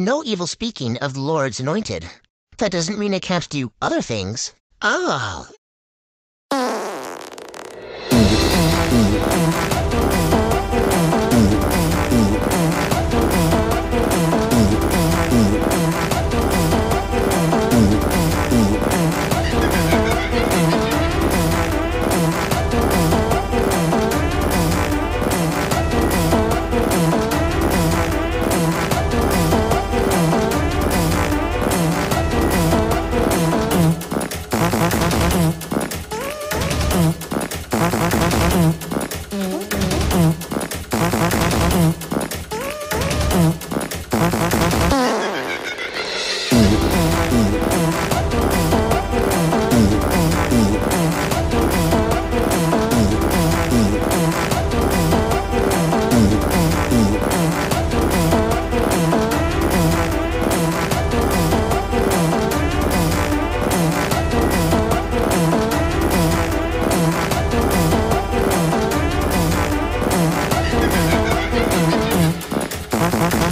No evil speaking of the Lord's anointed. That doesn't mean I can't do other things. Oh. Mm-hmm.